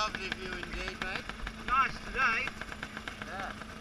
lovely view indeed, mate. Nice today. Yeah.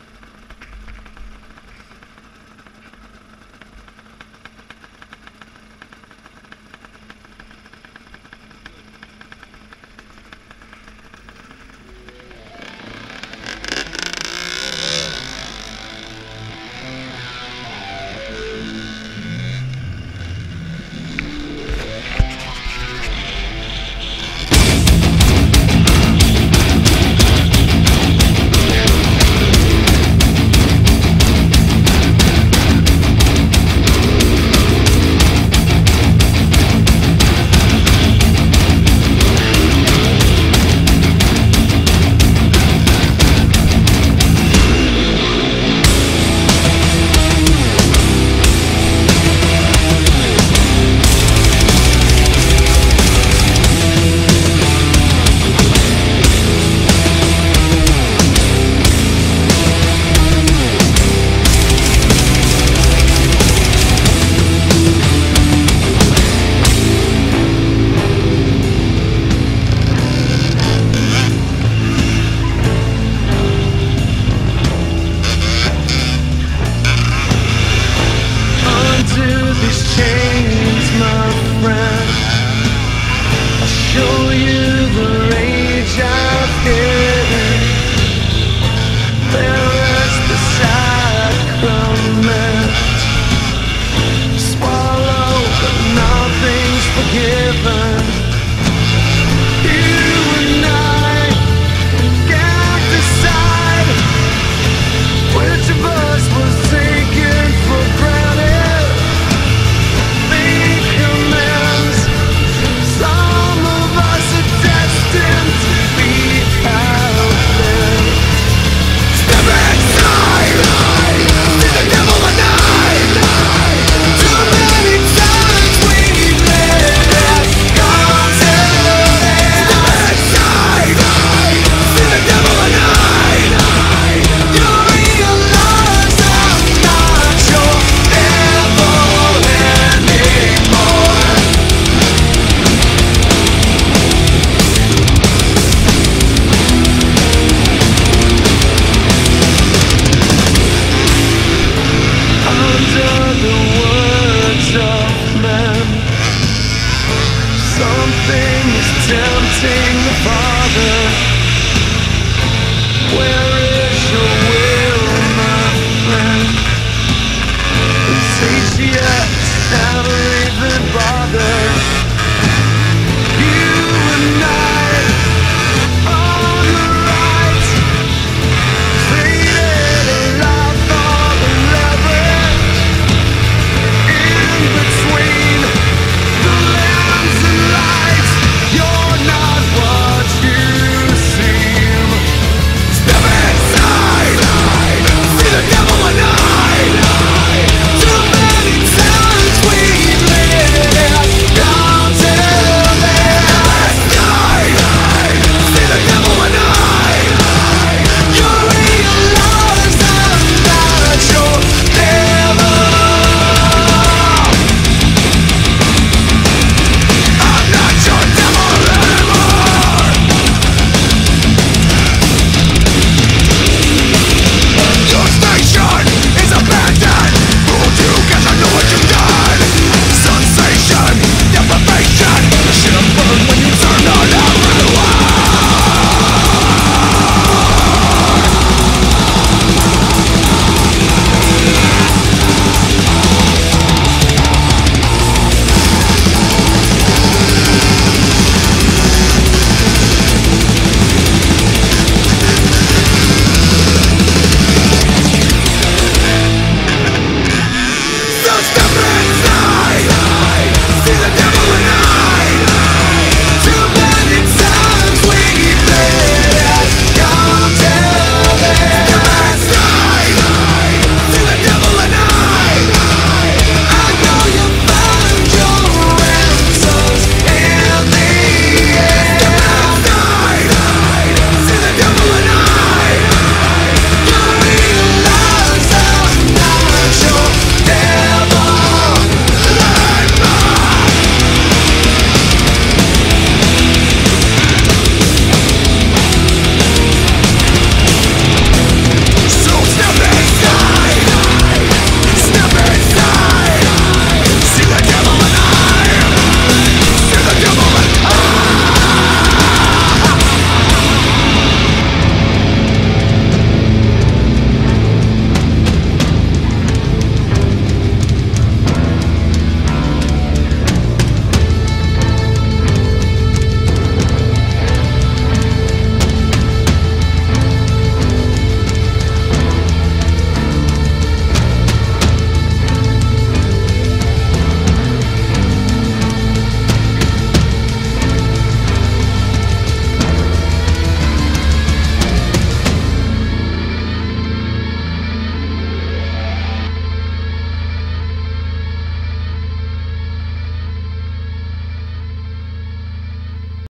Never